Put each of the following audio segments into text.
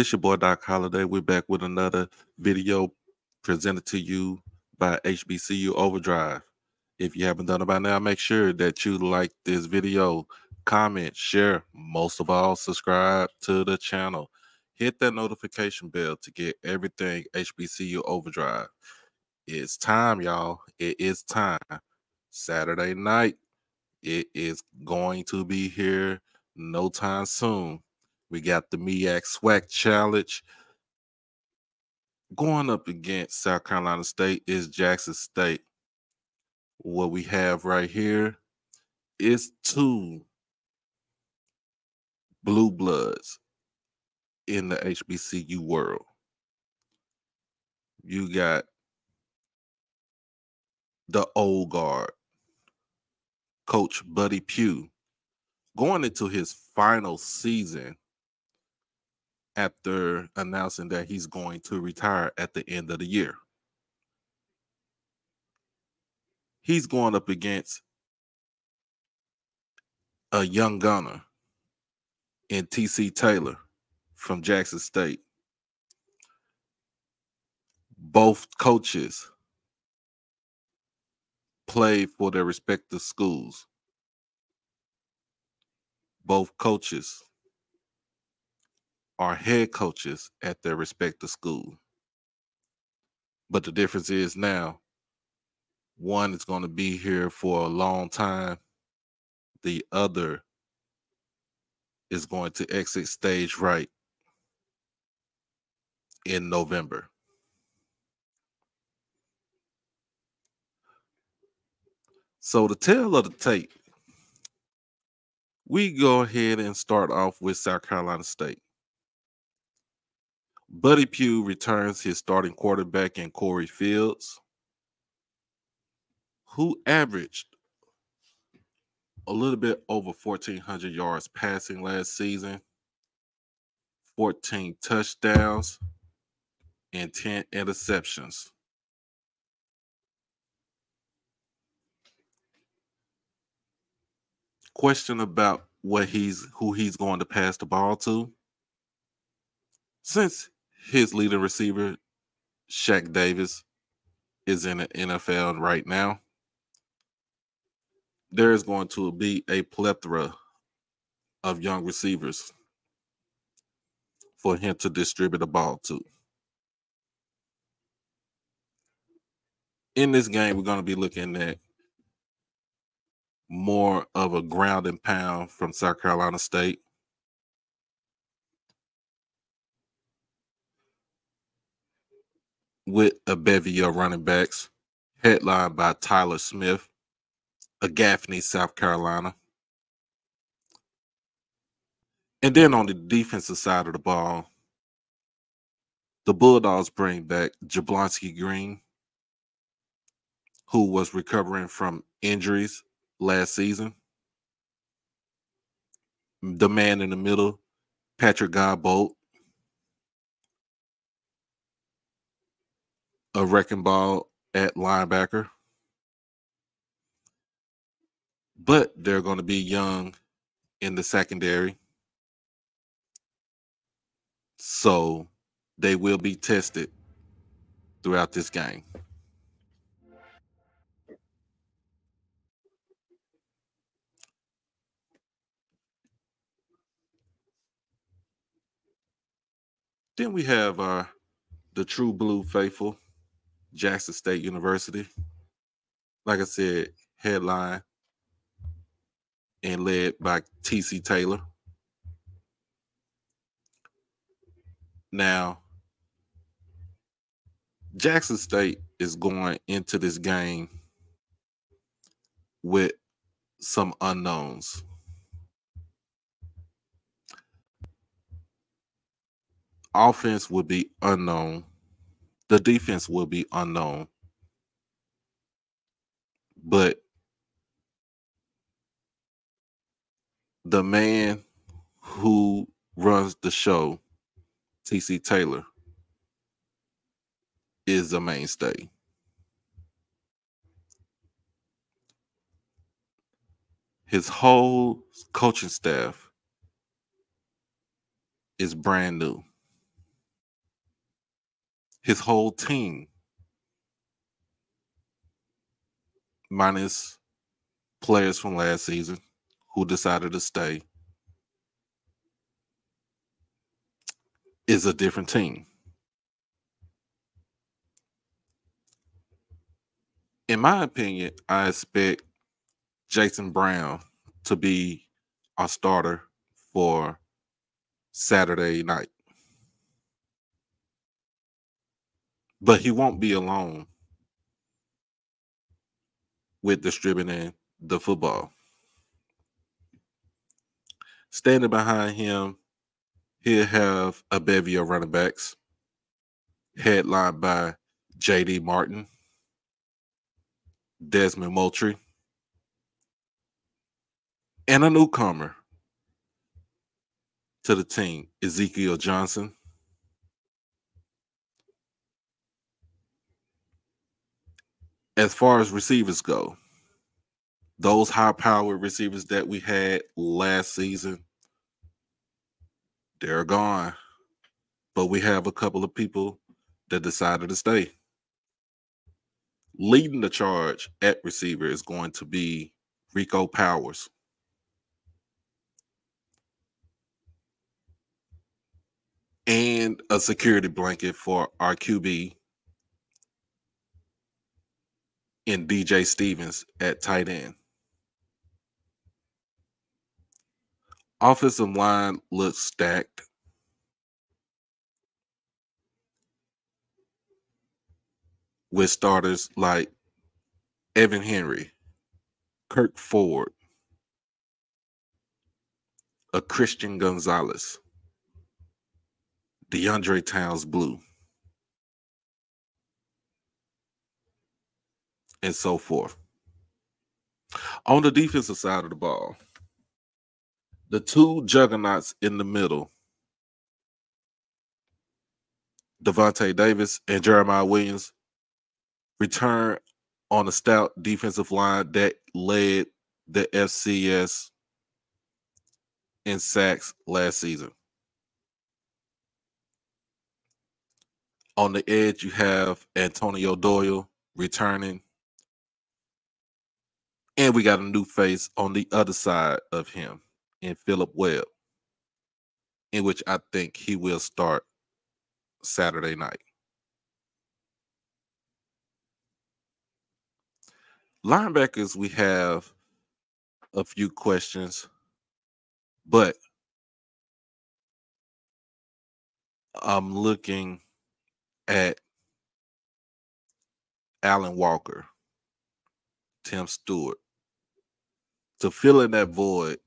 This your boy Doc Holliday. We're back with another video presented to you by HBCU Overdrive. If you haven't done it by now, make sure that you like this video, comment, share, most of all, subscribe to the channel. Hit that notification bell to get everything HBCU Overdrive. It's time, y'all. It is time. Saturday night. It is going to be here no time soon. We got the MEAC SWAC Challenge. Going up against South Carolina State is Jackson State. What we have right here is two blue bloods in the HBCU world. You got the old guard, Coach Buddy Pough, going into his final season after announcing that he's going to retire at the end of the year. He's going up against a young gunner in TC Taylor from Jackson State. Both coaches played for their respective schools. Both coaches are head coaches at their respective school. But the difference is now one is going to be here for a long time. The other is going to exit stage right in November. So the tale of the tape, we go ahead and start off with South Carolina State. Buddy Pough returns his starting quarterback in Corey Fields, who averaged a little bit over 1,400 yards passing last season, 14 touchdowns, and 10 interceptions. Question about what he's who he's going to pass the ball to. Since his leading receiver, Shaq Davis, is in the NFL right now. There is going to be a plethora of young receivers for him to distribute the ball to. In this game, we're going to be looking at more of a ground and pound from South Carolina State with a bevy of running backs, headlined by Tyler Smith of Gaffney, South Carolina. And then on the defensive side of the ball, the Bulldogs bring back Jablonski Green, who was recovering from injuries last season. The man in the middle, Patrick Godbolt, a wrecking ball at linebacker. But they're going to be young in the secondary. So they will be tested throughout this game. Then we have uh, the True Blue Faithful Jackson State University. Like I said, headline and led by TC Taylor. Now, Jackson State is going into this game with some unknowns. Offense would be unknown the defense will be unknown. But the man who runs the show, TC Taylor, is a mainstay. His whole coaching staff is brand new. His whole team, minus players from last season who decided to stay, is a different team. In my opinion, I expect Jason Brown to be our starter for Saturday night. But he won't be alone with distributing the football. Standing behind him, he'll have a bevy of running backs, headlined by J.D. Martin, Desmond Moultrie, and a newcomer to the team, Ezekiel Johnson. As far as receivers go, those high powered receivers that we had last season, they're gone. But we have a couple of people that decided to stay. Leading the charge at receiver is going to be Rico Powers. and a security blanket for our QB in DJ Stevens at tight end. Offensive line looks stacked. With starters like Evan Henry, Kirk Ford, a Christian Gonzalez. DeAndre Towns Blue, and so forth. On the defensive side of the ball, the two juggernauts in the middle, Devontae Davis and Jeremiah Williams, return on a stout defensive line that led the FCS in sacks last season. On the edge, you have Antonio Doyle returning. And we got a new face on the other side of him in Philip Webb, in which I think he will start Saturday night. Linebackers, we have a few questions, but I'm looking at Alan Walker, Tim Stewart, to fill in that void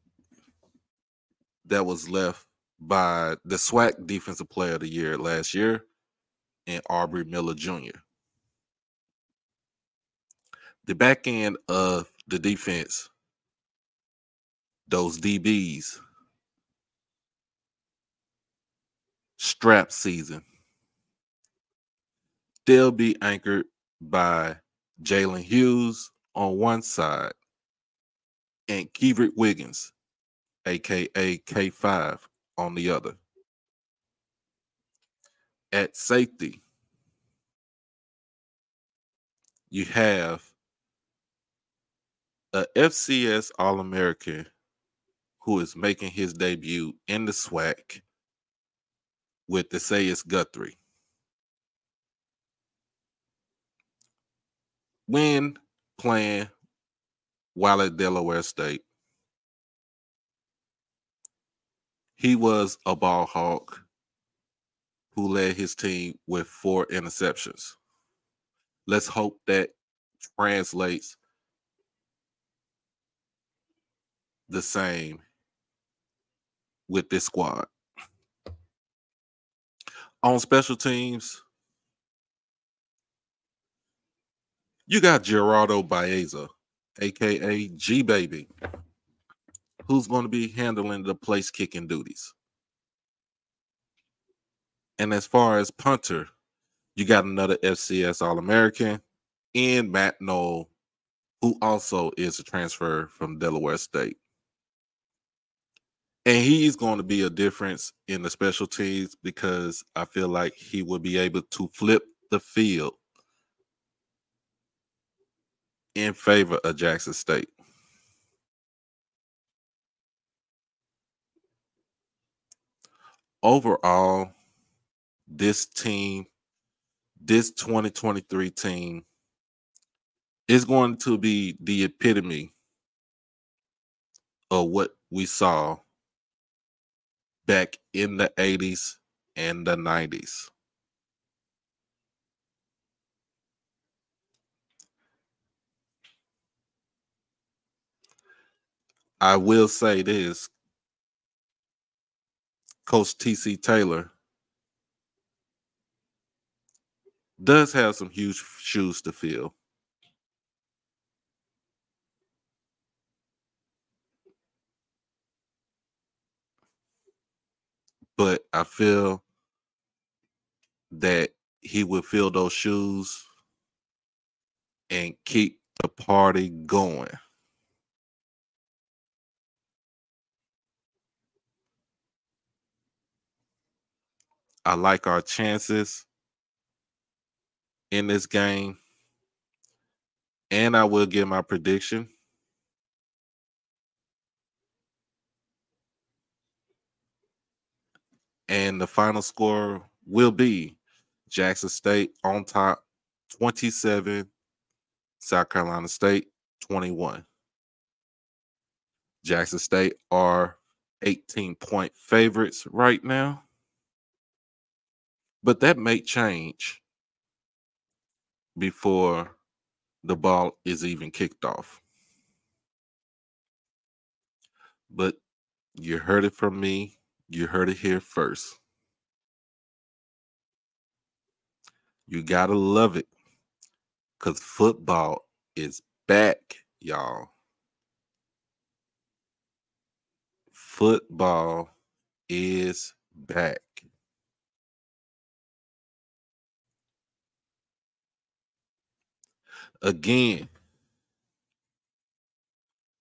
that was left by the SWAC Defensive Player of the Year last year and Aubrey Miller Jr. The back end of the defense, those DBs, strap season still be anchored by Jalen Hughes on one side and Keevert Wiggins, aka K5, on the other. At safety, you have a FCS All American who is making his debut in the SWAC with the Desaius Guthrie. when playing while at Delaware State, he was a ball hawk who led his team with four interceptions. Let's hope that translates the same with this squad. On special teams, You got Gerardo Baeza, aka G Baby, who's going to be handling the place kicking duties. And as far as punter, you got another FCS All American and Matt Knoll, who also is a transfer from Delaware State. and he's going to be a difference in the special teams because I feel like he will be able to flip the field in favor of Jackson State. Overall, this team, this 2023 team, is going to be the epitome of what we saw back in the 80s and the 90s. I will say this Coach TC Taylor does have some huge shoes to fill. But I feel that he will fill those shoes and keep the party going. I like our chances in this game. And I will give my prediction. And the final score will be Jackson State on top 27, South Carolina State 21. Jackson State are 18 point favorites right now. But that may change before the ball is even kicked off. But you heard it from me. You heard it here first. You got to love it because football is back, y'all. Football is back. Again,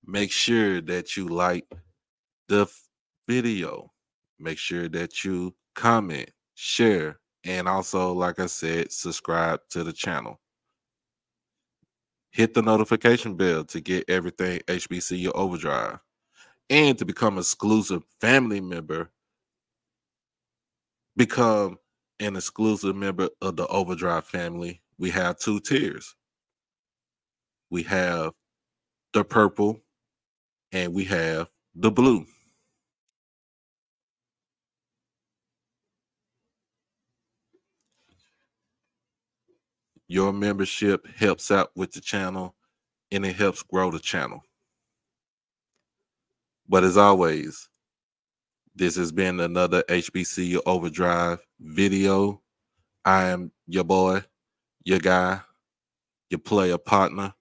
make sure that you like the video. Make sure that you comment, share, and also, like I said, subscribe to the channel. Hit the notification bell to get everything HBCU Overdrive and to become exclusive family member. Become an exclusive member of the Overdrive family. We have two tiers we have the purple, and we have the blue. Your membership helps out with the channel and it helps grow the channel. But as always, this has been another HBCU Overdrive video. I am your boy, your guy, your player partner,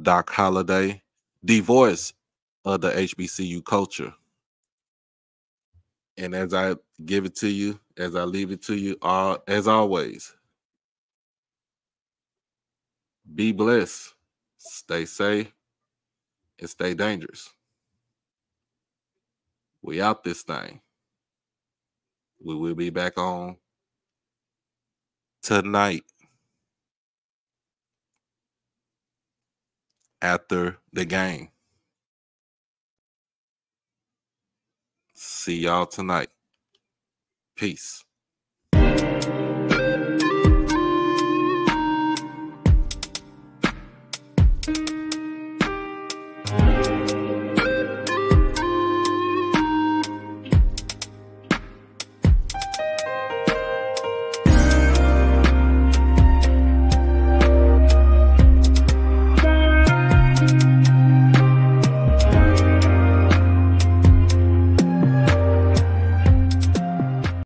Doc Holliday, the voice of the HBCU culture. And as I give it to you, as I leave it to you, all as always, be blessed, stay safe, and stay dangerous. We out this thing. We will be back on tonight. After the game. See y'all tonight. Peace.